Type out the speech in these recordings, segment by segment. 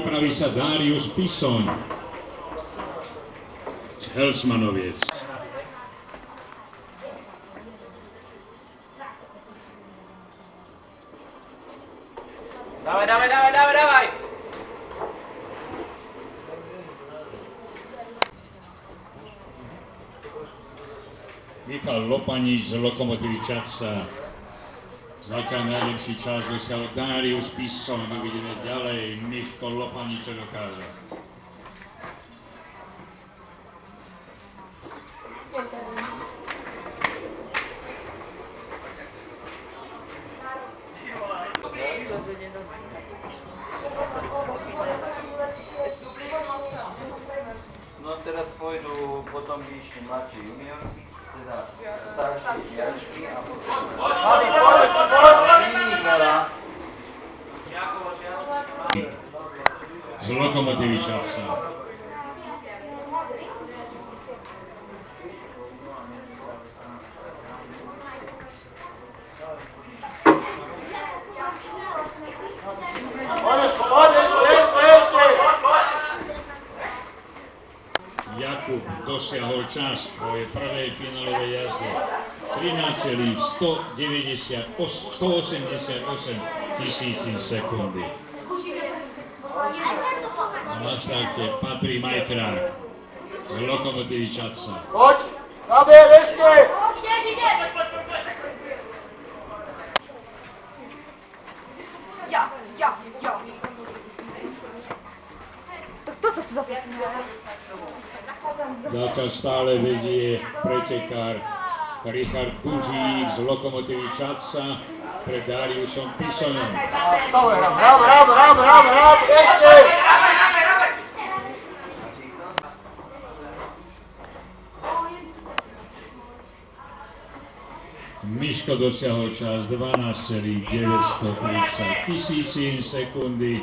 pripraví sa Darius Pisoň z Helsmanoviec. Dawaj, dawaj, dawaj, dawaj, dawaj! Michal Lopanič z Lokomotívy Čaca. Zatiaľ najlepší čas dosiahol Darius Pisoň. Uvidíme ďalej, Miško Lopanič čo dokáže. No teraz pôjdu, potom by išli mladší junior, Золото Матевича отца. Jakub dosiahol čas vo jej prvej finálovej jazde 13,188 tisíci sekundy. A na starte patrí Majtrák z Lokomotívy Čaca. Poď, zaber ešte! Ideš, ideš! Ja, ja, ja. To kto sa tu zase Zatiaľ stále vedie pretekár Richard Kužík z Lokomotívy Čaca pred Dariusom Pisonom. Stále hrám, hrám, hrám, hrám, ešte! Miško dosiahol čas 12,930 tisícin sekundy.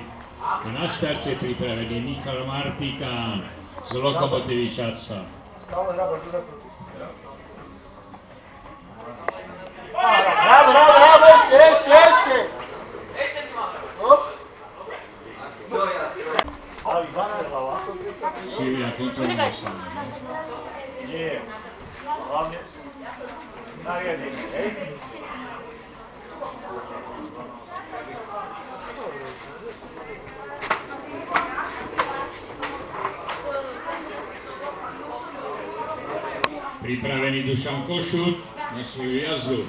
Na štarte pripravený Michal Martikán z Lokomotívy Čaca. Stále hrám, až zakrúti. Hrám, hrám, hrám, ešte, ešte, ešte! Ešte si mal Hop. Daví 12 hlava. Silvia kontroluje sa. Nie. Hlavne nariadenie, hej? Pripravený Dušan Košut na svoju jazdu.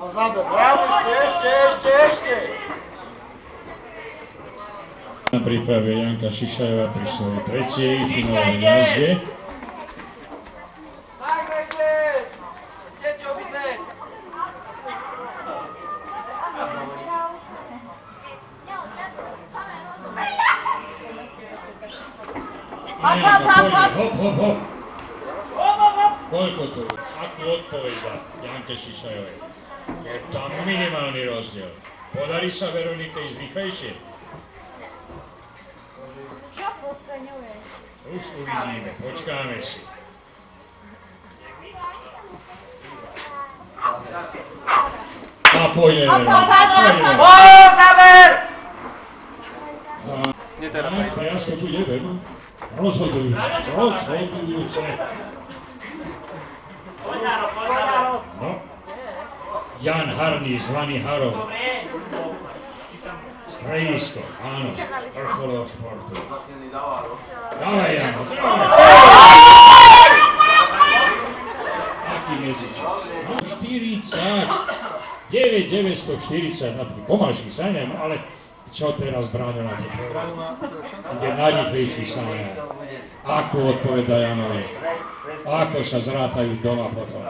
A záber, Janka Šišajová pri svojej tretej finálovej jazde. Hop, hop, hop. Koľko to? Akú odpoveď dá Janke Šišajovej? Je tam minimálny rozdiel. Podarí sa Veronike ísť rýchlejšie? Čo podceňuješ? Už uvidíme, počkáme si. A pôjde Veronika, pôjde. Poď, záber! Nie teraz. Jasne bude veľmi rozhodujúce, rozhodujúce. No. Jan Harný, zvaný Haro. Stredisko, áno, vrcholového športu. Dávaj, Jan, dávaj. Aký medzičas? No 40. 9, 940, na tým pomalších saniam, ale čo teraz bráňo na to? Ide najrychlejší saniam. Ako odpoveda Janovi? Ako sa zrátajú doma potom?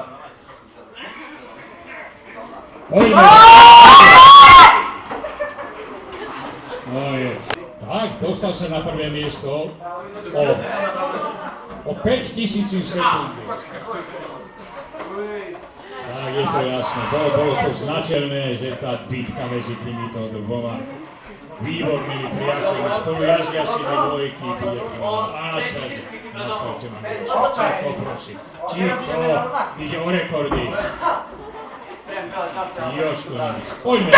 Poďme! No. Tak, dostal sa na prvé miesto o, o 5 tisícin sekundy. Tak, je to jasné. Bolo, bolo to znateľné, že tá bitka medzi týmito dvoma výbornými priateľmi, spolujazdiacimi dvojky bude trvať. A na starte, na starte mám Ticho, prosím. Ticho, ide o rekordy. Jožko nám. Poďme.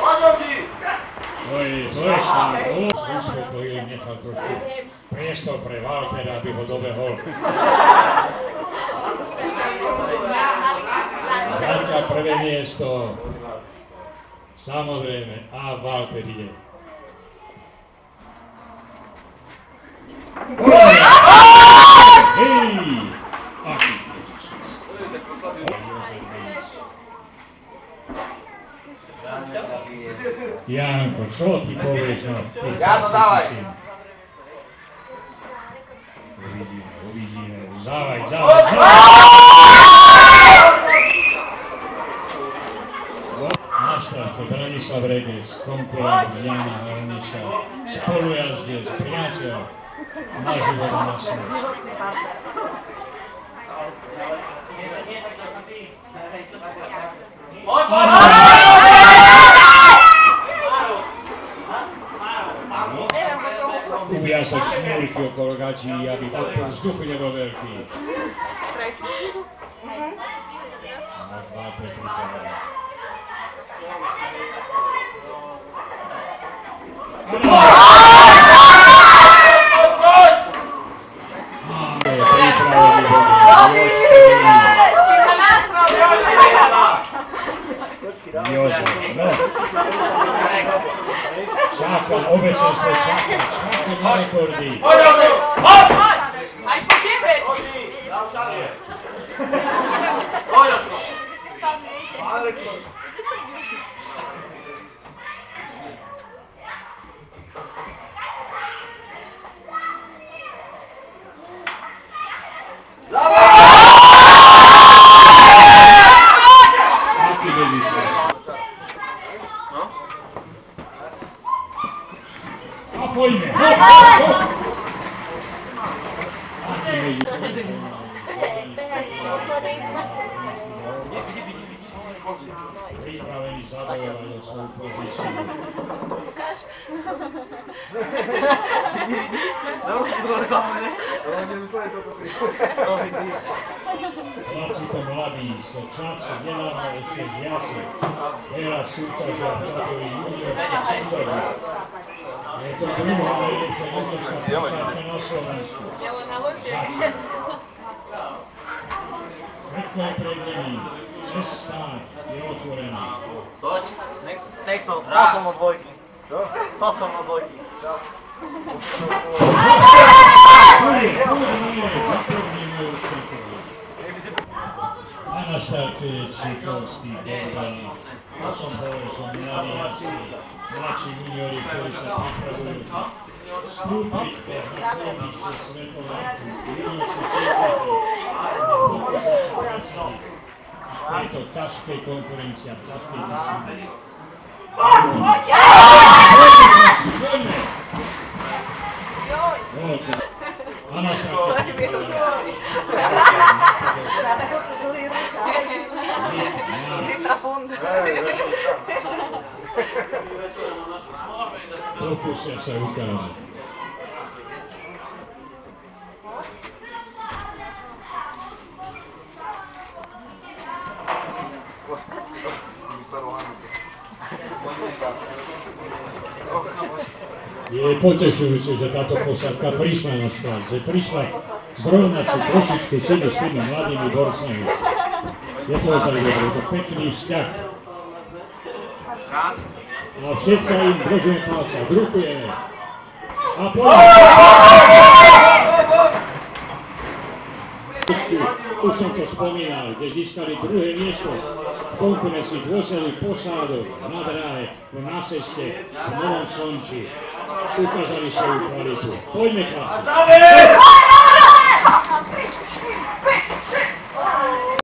Odloži! To je, to je snad. Uspokojil, nechal trošku priestor pre Waltera, aby ho dobehol. Zanca prvé miesto. Samozrejme. A Walter ide. Hej! Aký Janko, čo ty povieš? No, ty Jano, chlapci dávaj. si- Uvidíme, uvidíme. Závaj, závaj, závaj. towarzysza, wspólna здесь, przyjaciel, na żywo na nas Ubiasek śmierki okolo gaci i jawi podpór z duchy niebowerki. Na dwa prekrutowania. Dva prekrytené. To je pripravený body. Jozef, no. Čakám, obecenstvo čakám, čakám na rekordy. Aj po tebe! Poď, Jožko. Aký A poďme. Hop, hop, hop. Aký bežíš? Pripravený zabojovať o svoju pozíciu. Chlapci to mladí, sa času nedávno ešte z jasy. Teraz súťažia v takový juniorský súťaži. Je to druhá najlepšia juniorská posádka na Slovensku. Pekné pred nimi. Cesta je otvorená. Poď. Texel, Raz. som od dvojky. Čo? To som od dvojky. Čas. 話したって中高スキー現場に、マソンホールソンナリアス、村地によりプリサティプラグループ、スヌーピーで発行にしてスメトラック、グリーンスチーカーで、フォークスのスキー、スケート、タスケコンクレンシア、タスケディスメ。話した Pokúsia sa ukázať. Je potešujúce, že táto posádka prišla na štát, že prišla zrovnať si trošičku sebe s tými mladými borcami. Je to ozaj dobré, to pekný vzťah. A všetci im držíme palca, drukujeme. A. Už som to spomínal, kde získali druhé miesto v konkurencii dôsledný posádok na dráhe, na ceste, v Novom Slonči. Ukázali svoju kvalitu. Poďme, chlapci.